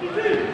Two.